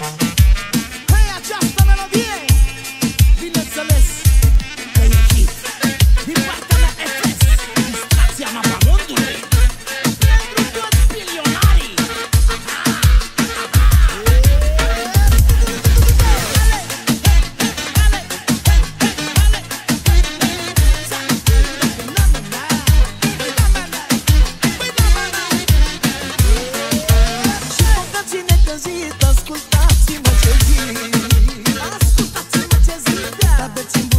Hei, the team